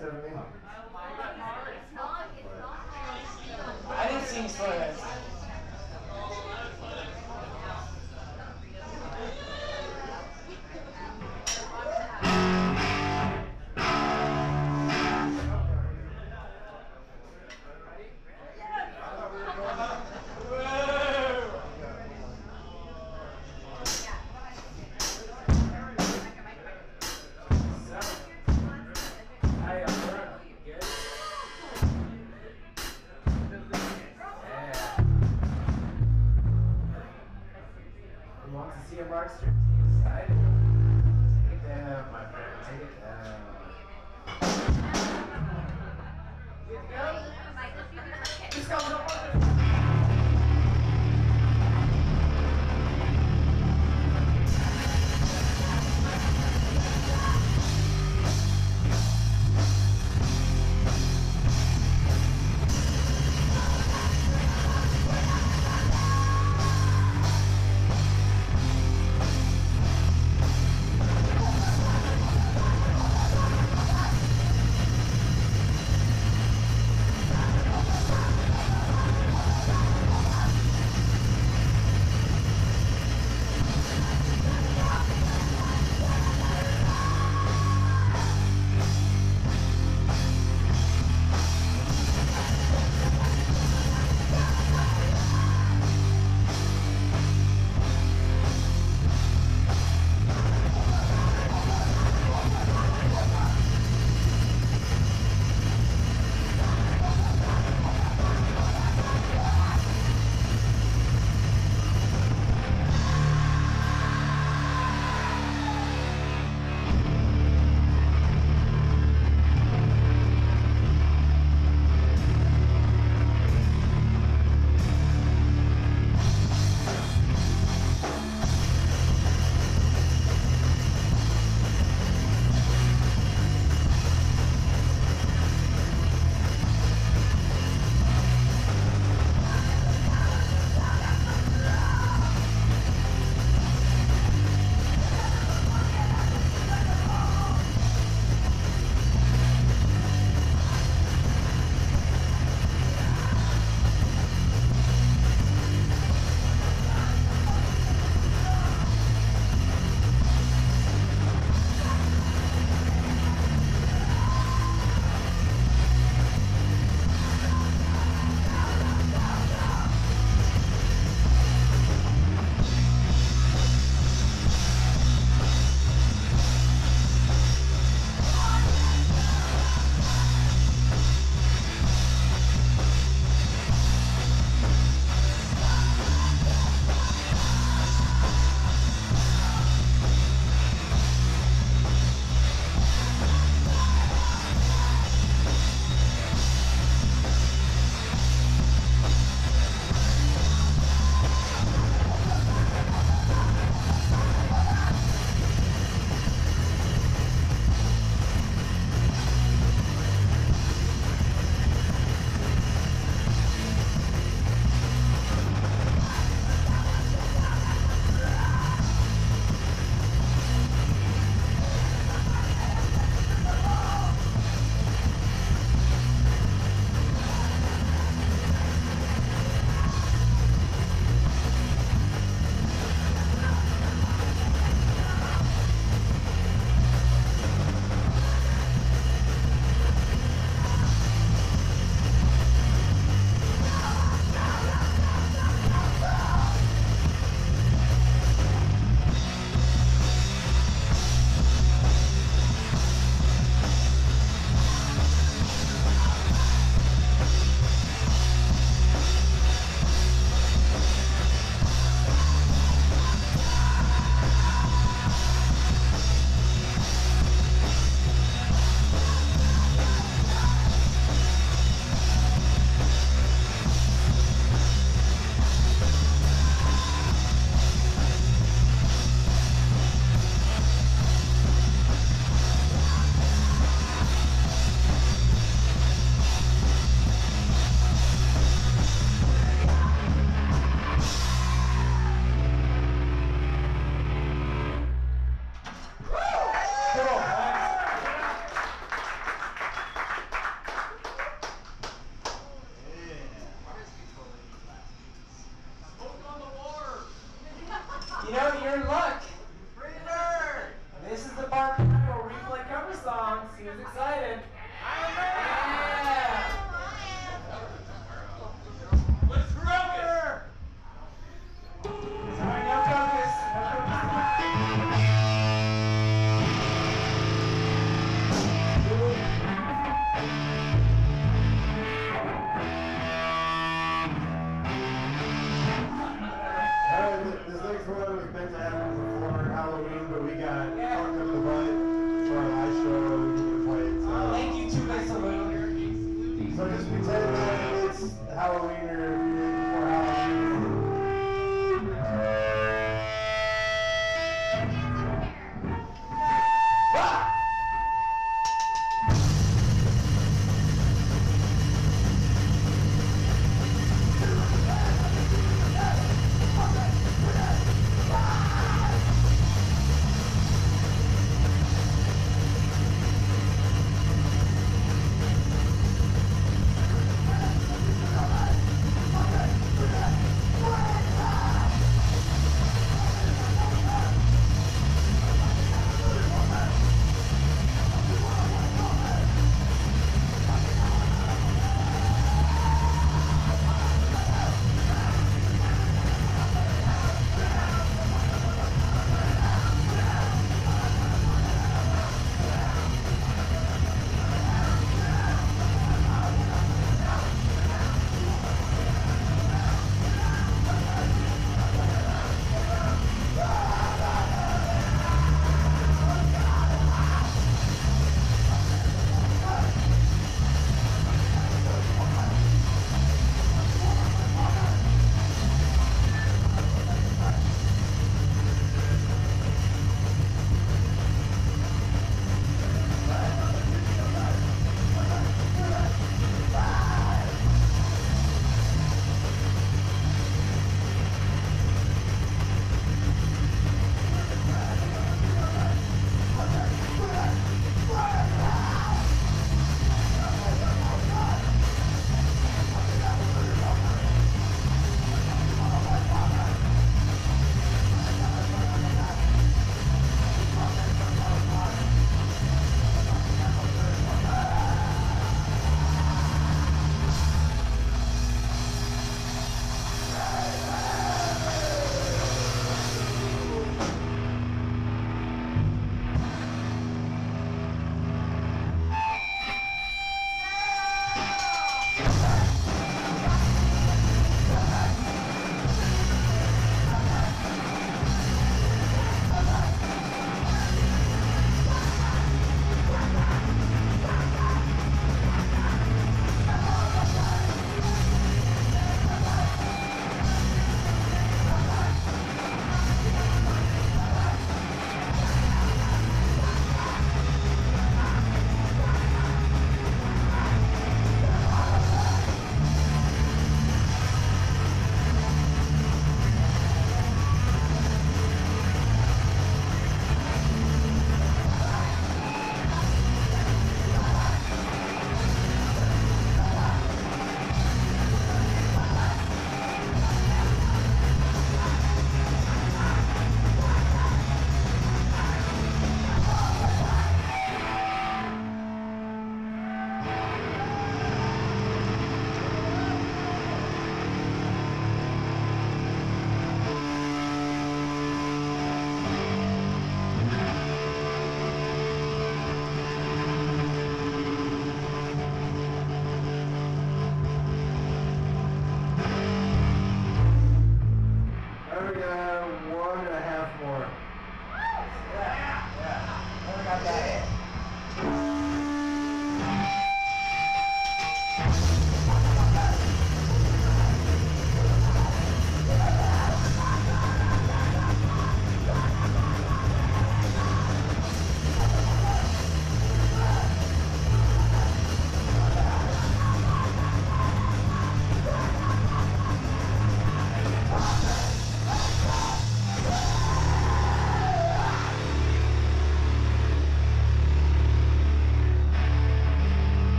next to